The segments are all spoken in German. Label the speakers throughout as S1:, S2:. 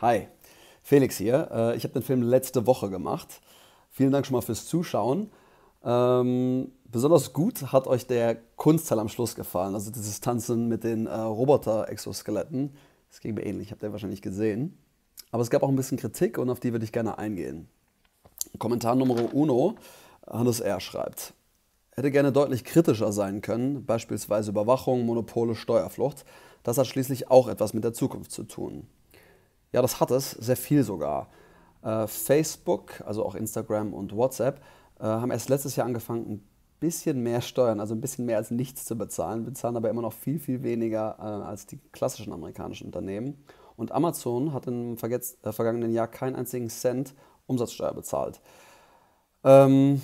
S1: Hi, Felix hier. Äh, ich habe den Film letzte Woche gemacht. Vielen Dank schon mal fürs Zuschauen. Ähm, besonders gut hat euch der Kunstteil am Schluss gefallen, also dieses Tanzen mit den äh, Roboter-Exoskeletten. Das ging mir ähnlich, habt ihr wahrscheinlich gesehen. Aber es gab auch ein bisschen Kritik und auf die würde ich gerne eingehen. Kommentar Nummer uno, Hannes R. schreibt, hätte gerne deutlich kritischer sein können, beispielsweise Überwachung, Monopole, Steuerflucht. Das hat schließlich auch etwas mit der Zukunft zu tun. Ja, das hat es, sehr viel sogar. Äh, Facebook, also auch Instagram und WhatsApp, äh, haben erst letztes Jahr angefangen, ein bisschen mehr Steuern, also ein bisschen mehr als nichts zu bezahlen, bezahlen aber immer noch viel, viel weniger äh, als die klassischen amerikanischen Unternehmen. Und Amazon hat im äh, vergangenen Jahr keinen einzigen Cent Umsatzsteuer bezahlt. Ähm,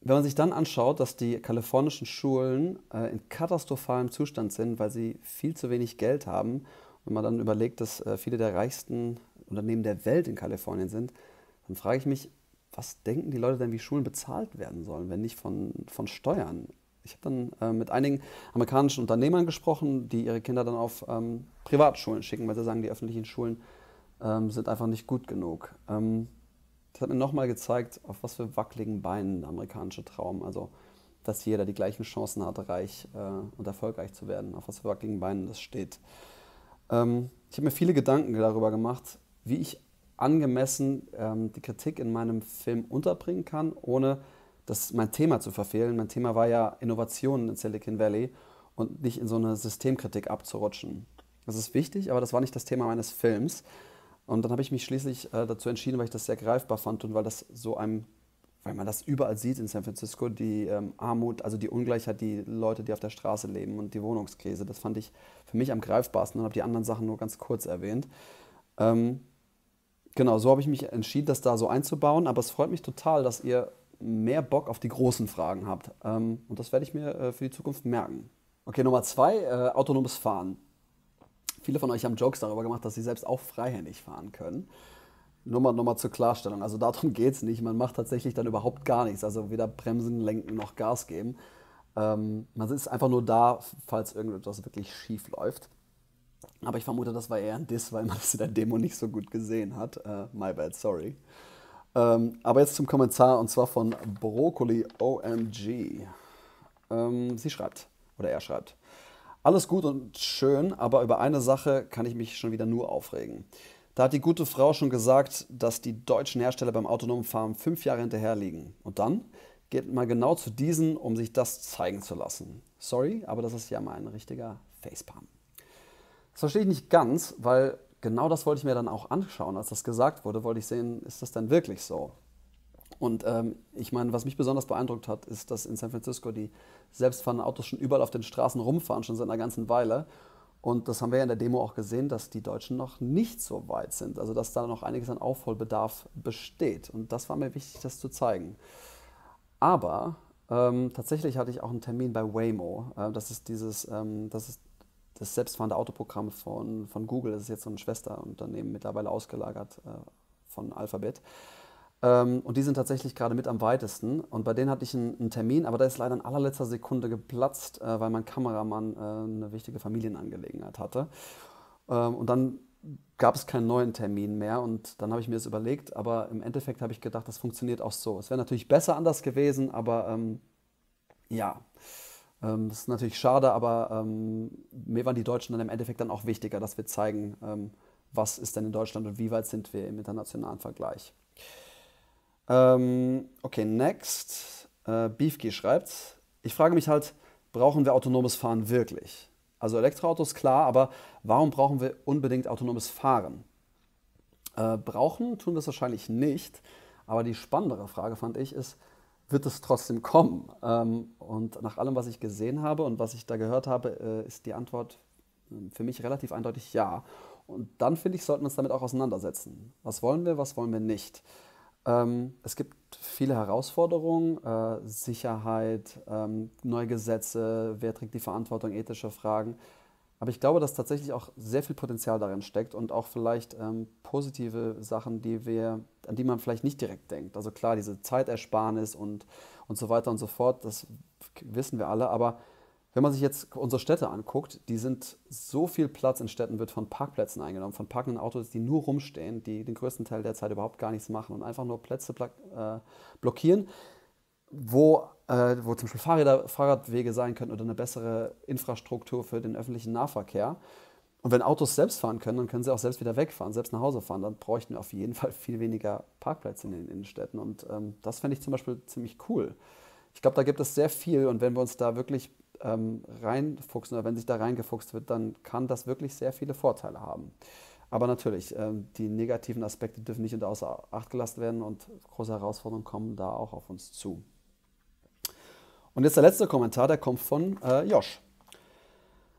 S1: wenn man sich dann anschaut, dass die kalifornischen Schulen äh, in katastrophalem Zustand sind, weil sie viel zu wenig Geld haben, wenn man dann überlegt, dass äh, viele der reichsten Unternehmen der Welt in Kalifornien sind, dann frage ich mich, was denken die Leute denn, wie Schulen bezahlt werden sollen, wenn nicht von, von Steuern? Ich habe dann äh, mit einigen amerikanischen Unternehmern gesprochen, die ihre Kinder dann auf ähm, Privatschulen schicken, weil sie sagen, die öffentlichen Schulen ähm, sind einfach nicht gut genug. Ähm, das hat mir nochmal gezeigt, auf was für wackeligen Beinen der amerikanische Traum, also dass jeder die gleichen Chancen hat, reich äh, und erfolgreich zu werden, auf was für wackeligen Beinen das steht. Ähm, ich habe mir viele Gedanken darüber gemacht, wie ich angemessen ähm, die Kritik in meinem Film unterbringen kann, ohne das mein Thema zu verfehlen. Mein Thema war ja Innovationen in Silicon Valley und nicht in so eine Systemkritik abzurutschen. Das ist wichtig, aber das war nicht das Thema meines Films. Und dann habe ich mich schließlich äh, dazu entschieden, weil ich das sehr greifbar fand und weil das so einem, weil man das überall sieht in San Francisco, die ähm, Armut, also die Ungleichheit, die Leute, die auf der Straße leben und die Wohnungskrise. Das fand ich für mich am greifbarsten und habe die anderen Sachen nur ganz kurz erwähnt. Ähm, genau, so habe ich mich entschieden, das da so einzubauen. Aber es freut mich total, dass ihr mehr Bock auf die großen Fragen habt. Ähm, und das werde ich mir äh, für die Zukunft merken. Okay, Nummer zwei, äh, autonomes Fahren. Viele von euch haben Jokes darüber gemacht, dass sie selbst auch freihändig fahren können. Nur mal, nur mal zur Klarstellung. Also darum geht es nicht. Man macht tatsächlich dann überhaupt gar nichts. Also weder bremsen, lenken noch Gas geben. Ähm, man ist einfach nur da, falls irgendetwas wirklich schief läuft. Aber ich vermute, das war eher ein Diss, weil man es in der Demo nicht so gut gesehen hat. Uh, my bad, sorry. Ähm, aber jetzt zum Kommentar und zwar von Broccoli OMG. Ähm, sie schreibt, oder er schreibt, alles gut und schön, aber über eine Sache kann ich mich schon wieder nur aufregen. Da hat die gute Frau schon gesagt, dass die deutschen Hersteller beim autonomen Fahren fünf Jahre hinterher liegen. Und dann geht man genau zu diesen, um sich das zeigen zu lassen. Sorry, aber das ist ja mal ein richtiger Facepalm. Das verstehe ich nicht ganz, weil genau das wollte ich mir dann auch anschauen. Als das gesagt wurde, wollte ich sehen, ist das denn wirklich so? Und ähm, ich meine, was mich besonders beeindruckt hat, ist, dass in San Francisco die selbstfahrenden Autos schon überall auf den Straßen rumfahren, schon seit einer ganzen Weile. Und das haben wir ja in der Demo auch gesehen, dass die Deutschen noch nicht so weit sind. Also dass da noch einiges an Aufholbedarf besteht. Und das war mir wichtig, das zu zeigen. Aber ähm, tatsächlich hatte ich auch einen Termin bei Waymo. Äh, das ist dieses, ähm, das ist das selbstfahrende Autoprogramm von, von Google, das ist jetzt so ein Schwesterunternehmen mittlerweile ausgelagert äh, von Alphabet. Ähm, und die sind tatsächlich gerade mit am weitesten. Und bei denen hatte ich einen, einen Termin, aber da ist leider in allerletzter Sekunde geplatzt, äh, weil mein Kameramann äh, eine wichtige Familienangelegenheit hatte. Ähm, und dann gab es keinen neuen Termin mehr und dann habe ich mir das überlegt, aber im Endeffekt habe ich gedacht, das funktioniert auch so. Es wäre natürlich besser anders gewesen, aber ähm, ja, ähm, das ist natürlich schade, aber ähm, mir waren die Deutschen dann im Endeffekt dann auch wichtiger, dass wir zeigen, ähm, was ist denn in Deutschland und wie weit sind wir im internationalen Vergleich. Ähm, okay, next. Äh, Beefkey schreibt, ich frage mich halt, brauchen wir autonomes Fahren wirklich? Also Elektroautos klar, aber warum brauchen wir unbedingt autonomes Fahren? Äh, brauchen tun wir es wahrscheinlich nicht, aber die spannendere Frage fand ich ist, wird es trotzdem kommen? Ähm, und nach allem, was ich gesehen habe und was ich da gehört habe, äh, ist die Antwort ähm, für mich relativ eindeutig ja. Und dann finde ich, sollten wir uns damit auch auseinandersetzen. Was wollen wir, was wollen wir nicht? Ähm, es gibt viele Herausforderungen, äh, Sicherheit, ähm, neue Gesetze, wer trägt die Verantwortung, ethische Fragen. Aber ich glaube, dass tatsächlich auch sehr viel Potenzial darin steckt und auch vielleicht ähm, positive Sachen, die wir, an die man vielleicht nicht direkt denkt. Also klar, diese Zeitersparnis und, und so weiter und so fort, das wissen wir alle, aber Wenn man sich jetzt unsere Städte anguckt, die sind so viel Platz in Städten wird von Parkplätzen eingenommen, von parkenden Autos, die nur rumstehen, die den größten Teil der Zeit überhaupt gar nichts machen und einfach nur Plätze äh, blockieren, wo, äh, wo zum Beispiel Fahrräder, Fahrradwege sein könnten oder eine bessere Infrastruktur für den öffentlichen Nahverkehr. Und wenn Autos selbst fahren können, dann können sie auch selbst wieder wegfahren, selbst nach Hause fahren. Dann bräuchten wir auf jeden Fall viel weniger Parkplätze in den Innenstädten. Und ähm, das fände ich zum Beispiel ziemlich cool. Ich glaube, da gibt es sehr viel und wenn wir uns da wirklich ähm, reinfuchsen oder wenn sich da reingefuchst wird, dann kann das wirklich sehr viele Vorteile haben. Aber natürlich, ähm, die negativen Aspekte dürfen nicht unter außer Acht gelassen werden und große Herausforderungen kommen da auch auf uns zu. Und jetzt der letzte Kommentar, der kommt von äh, Josh.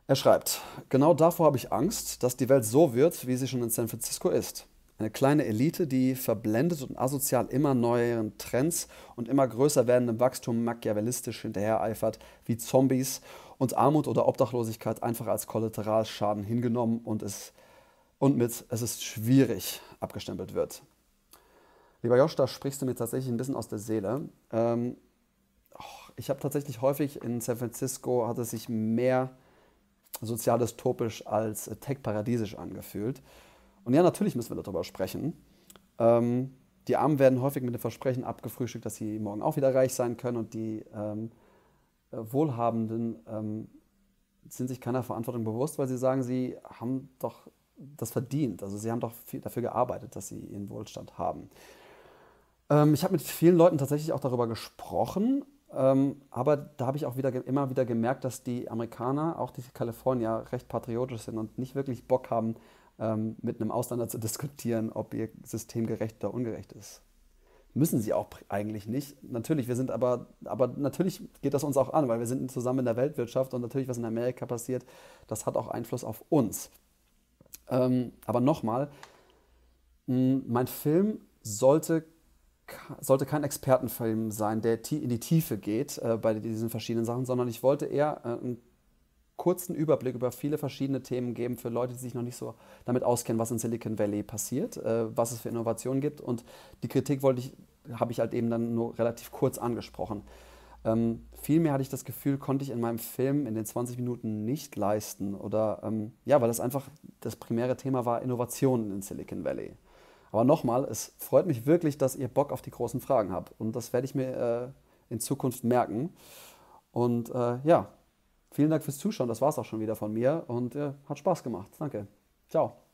S1: Er schreibt, genau davor habe ich Angst, dass die Welt so wird, wie sie schon in San Francisco ist. Eine kleine Elite, die verblendet und asozial immer neueren Trends und immer größer werdendem Wachstum machiavellistisch hinterhereifert, wie Zombies und Armut oder Obdachlosigkeit einfach als Kollateralschaden hingenommen und, es, und mit es ist schwierig abgestempelt wird. Lieber Josh, da sprichst du mir tatsächlich ein bisschen aus der Seele. Ähm, ich habe tatsächlich häufig in San Francisco, hat es sich mehr sozial dystopisch als tech-paradiesisch angefühlt. Und ja, natürlich müssen wir darüber sprechen. Ähm, die Armen werden häufig mit dem Versprechen abgefrühstückt, dass sie morgen auch wieder reich sein können und die ähm, äh, Wohlhabenden ähm, sind sich keiner Verantwortung bewusst, weil sie sagen, sie haben doch das verdient. Also sie haben doch viel dafür gearbeitet, dass sie ihren Wohlstand haben. Ähm, ich habe mit vielen Leuten tatsächlich auch darüber gesprochen, ähm, aber da habe ich auch wieder, immer wieder gemerkt, dass die Amerikaner, auch die Kalifornier, recht patriotisch sind und nicht wirklich Bock haben, ähm, mit einem Ausländer zu diskutieren, ob ihr System gerecht oder ungerecht ist. Müssen sie auch eigentlich nicht. Natürlich, wir sind aber, aber natürlich geht das uns auch an, weil wir sind zusammen in der Weltwirtschaft und natürlich, was in Amerika passiert, das hat auch Einfluss auf uns. Ähm, aber nochmal, mein Film sollte, sollte kein Expertenfilm sein, der in die Tiefe geht äh, bei diesen verschiedenen Sachen, sondern ich wollte eher äh, kurzen Überblick über viele verschiedene Themen geben für Leute, die sich noch nicht so damit auskennen, was in Silicon Valley passiert, äh, was es für Innovationen gibt. Und die Kritik wollte ich, habe ich halt eben dann nur relativ kurz angesprochen. Ähm, vielmehr hatte ich das Gefühl, konnte ich in meinem Film in den 20 Minuten nicht leisten. Oder ähm, ja, weil das einfach das primäre Thema war Innovationen in Silicon Valley. Aber nochmal, es freut mich wirklich, dass ihr Bock auf die großen Fragen habt. Und das werde ich mir äh, in Zukunft merken. Und äh, ja, Vielen Dank fürs Zuschauen. Das war es auch schon wieder von mir und äh, hat Spaß gemacht. Danke. Ciao.